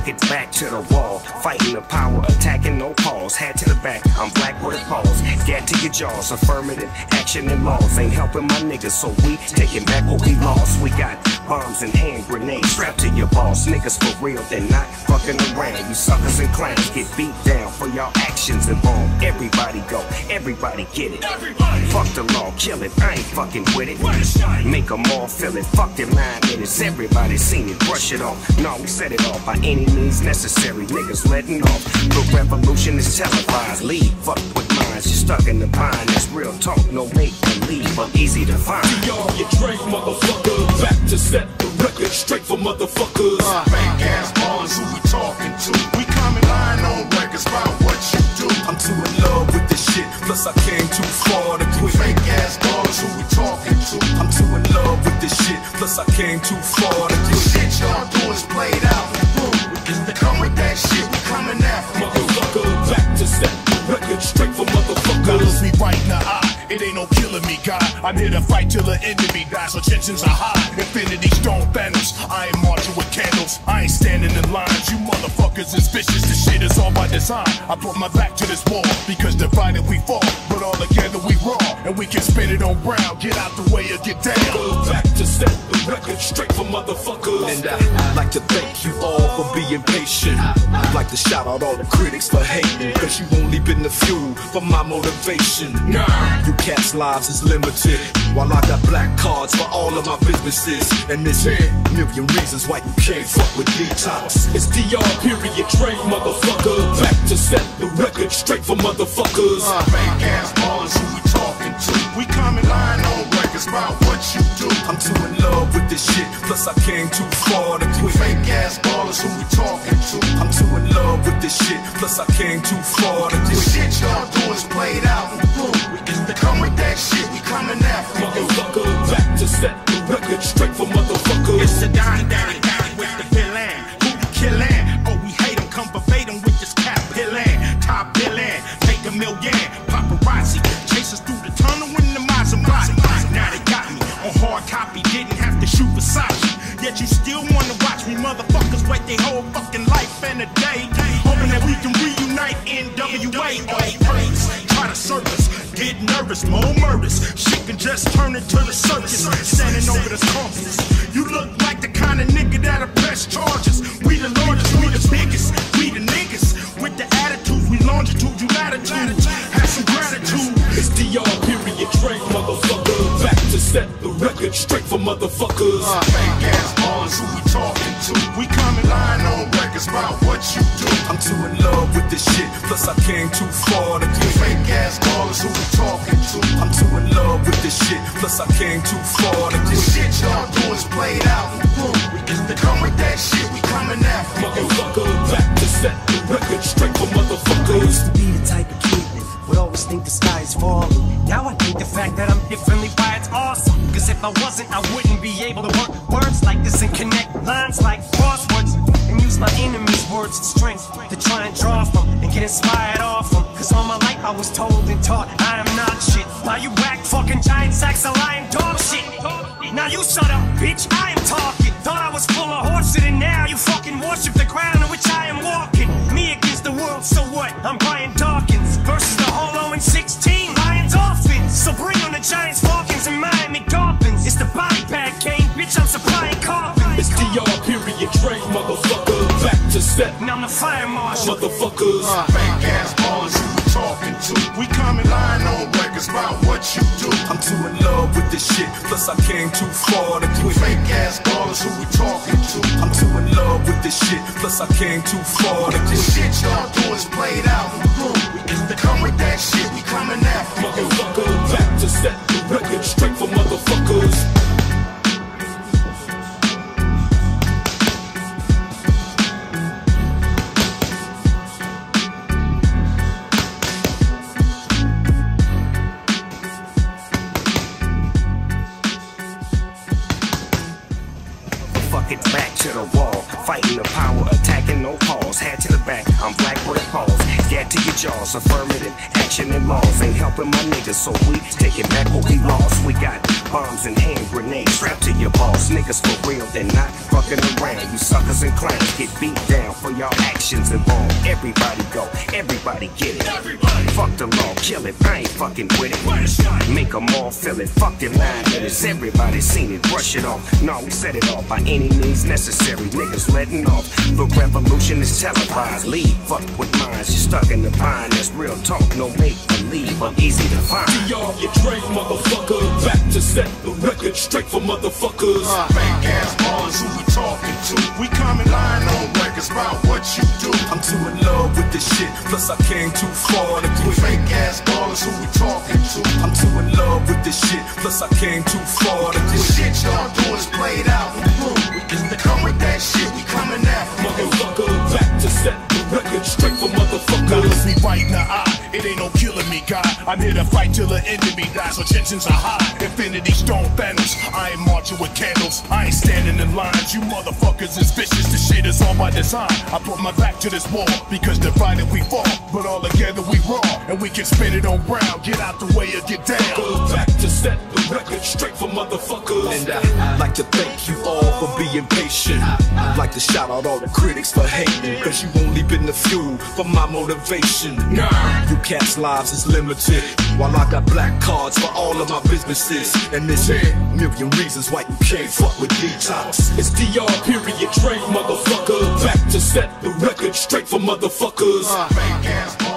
Motherfucking back to the wall. Fighting the power, attacking no pause. Hat to the back, I'm black with a pause. Get to your jaws, affirmative action and laws. Ain't helping my niggas, so we taking back what we lost. We got bombs and hand grenades strapped to your boss. Niggas for real, they're not fucking around. You suckers and clowns get beat down for y'all actions involved. Everybody go, everybody get it. Everybody. Fuck the law, kill it, I ain't fucking with it. Make them all feel it, fuck them nine minutes. Everybody seen it, brush it off. No, we set it off by any means necessary. Niggas letting off. The revolution is televised. Leave fuck with minds. You're stuck in the pine. That's real talk, no make believe, but easy to find. Y'all get Drake, motherfucker. Back to set the record straight for motherfuckers. Uh, fake ass ballers, who we talking to? We come in line on records about what you do. I'm too in love with this shit. Plus I came too far to quit. Fake ass ballers, who we talking to? I'm too in love with this shit. Plus I came too far I'm here to fight till the enemy dies. So tensions are high. Infinity stone Thanos. I ain't marching with candles. I ain't standing in lines. You motherfuckers is vicious. This shit is all by design. I put my back to this wall because divided we fall, but all together we raw. And we can spin it on brown. Get out the way or get down. Go back to set the record straight for motherfuckers. And I'd like to thank you all for being patient. I'd like to shout out all the critics for hating. Cause you only been the fuel for my motivation. Nah, you cats' lives is limited. While I got black cards for all of my businesses. And there's a million reasons why you can't fuck with detox. It's DR period Dre, motherfucker. Back to set the record straight for motherfuckers. Uh, fake ass ballers, who we talking to? We come in line on records about what you do. I'm too in love with this shit. Plus I came too far to quit. Fake ass ballers, who we talking to? I'm too in love with this shit. Plus I came too far to quit. The shit y'all doing is played out. Boom. We come with that shit, we coming after you. Motherfucker, back to set the record straight for motherfuckers. It's a Don Daddy watch me. Motherfuckers wait their whole fucking life and a day. Hoping that we can reunite NWA. All. Try to circus. Get nervous. More murders. Shit can just turn into the circus. Standing over the corpses. You look like the kind of nigga that'll press charges. We the largest, we the biggest, we the niggas. With the attitudes, we longitude, you latitude. Have some gratitude. It's DR period Dre, motherfucker. Back to set the record straight for motherfuckers. Uh, I came too far to quit. Fake ass ballers, who we talking to? I'm too in love with this shit. Plus I came too far to The quit. shit y'all doing is played out. Boom. We come with that shit, we coming after you. Motherfucker, back to set the record straight for I used to be the type of kid that would always think the sky is falling. Now I think the fact that I'm differently why it's awesome. Cause if I wasn't, I wouldn't be able to work words like this and connect lines like crosswords. And use my enemies' words and strength to try and inspired off them. Cause all my life I was told To And I'm the fire marshal. motherfuckers. Uh. Fake ass ballers, who we talking to? We come in line on records about what you do. I'm too in love with this shit. Plus I came too far to quit. Fake ass ballers, who we talking to? I'm too in love with this shit. Plus I came too far to The quit. shit y'all doing is played out. Boom. We come with Fighting the power, attacking attacking no pause. Head to the back, I'm black with a pause. Get to your jaws, affirmative action and laws. Ain't helping my niggas, so we taking back what we lost. We got bombs and hand grenades strapped to your balls. Niggas for real, they're not fucking around. You suckers and clowns get beat down for your actions involved. Everybody go, everybody get it. Everybody. Fuck the law, kill it, I ain't fucking with it. Make them all feel it, fuck them nine minutes. Everybody seen it, brush it off. No, we set it off by any means necessary. Niggas letting off. The revolution is televised. Leave, fuck with minds. You're stuck in the bind. That's real talk, no make believe, but easy to find. Y'all, you drink, motherfucker. Back to set the record straight for motherfuckers. Uh, fake ass ballers who we talking to. We come in line on records about what you do. I'm too in love with this shit, plus I came too far to quit. Fake ass ballers who we talking to. I'm too in love with this shit, plus I came too far to The quit. shit y'all doing is played out and through. We come with that shit, I'm here to fight till the enemy dies. So tensions are high. Infinity Stone Thanos. I ain't marching with candles. I ain't standing in lines. You motherfuckers is vicious. This shit is all by design. I put my back to this wall because divided we fall, but all together we raw. And we can spin it on round. Get out the way or get down. Go back to set record straight for motherfuckers. And I'd like to thank you all for being patient. I'd like to shout out all the critics for hating. Cause you only been the fuel for my motivation. Nah, you cats' lives is limited. While I got black cards for all of my businesses. And there's a million reasons why you can't fuck with detox. It's DR period Dre, motherfucker. Back to set the record straight for motherfuckers. Fake ass